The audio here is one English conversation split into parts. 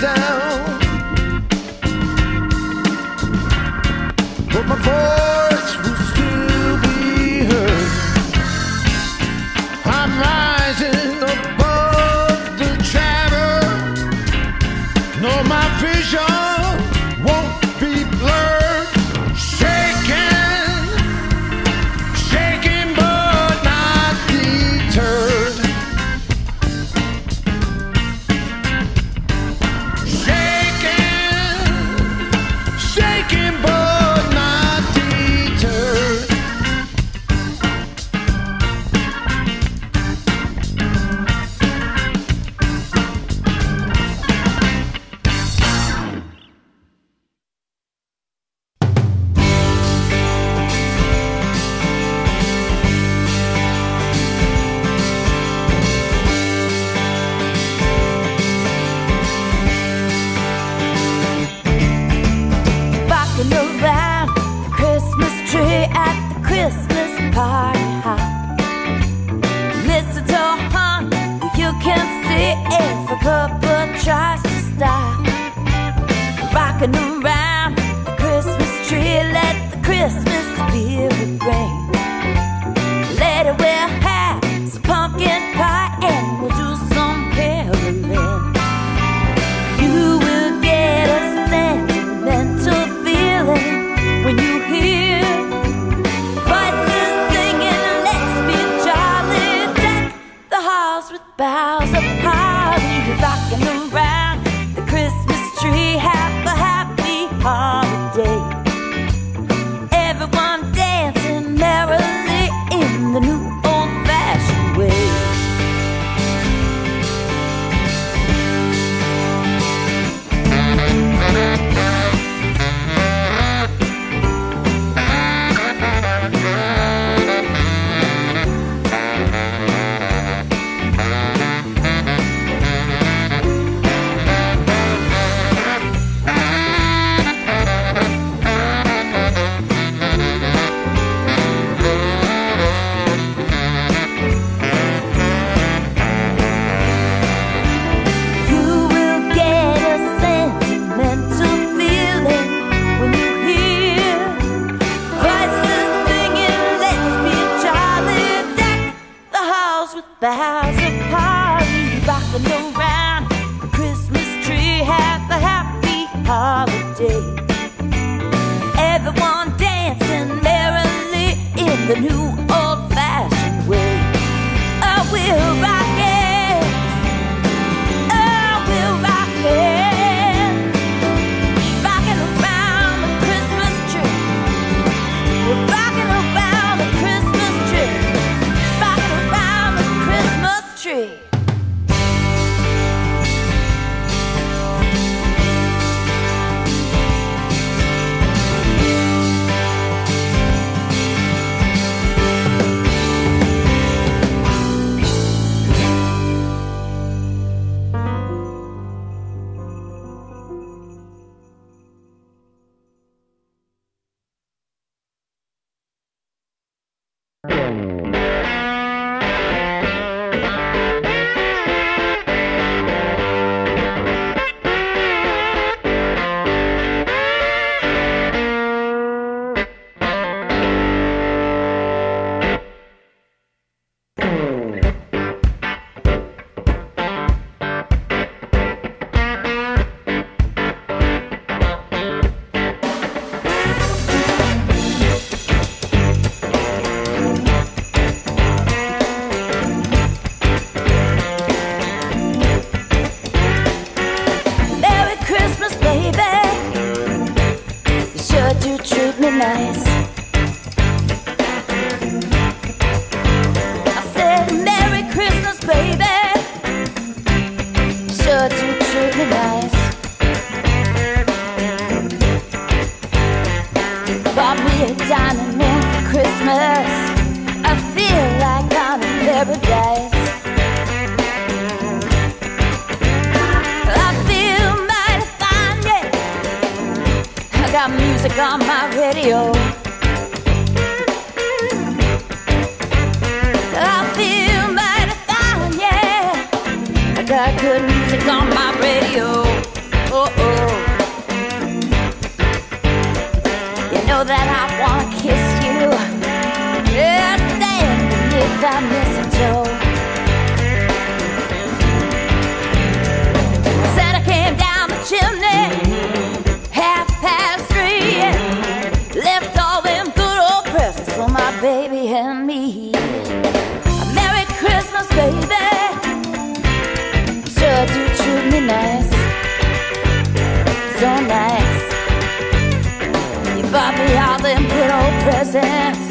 down, Christmas spirit ring. Later we'll the new on my radio. To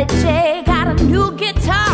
Daddy J got a new guitar.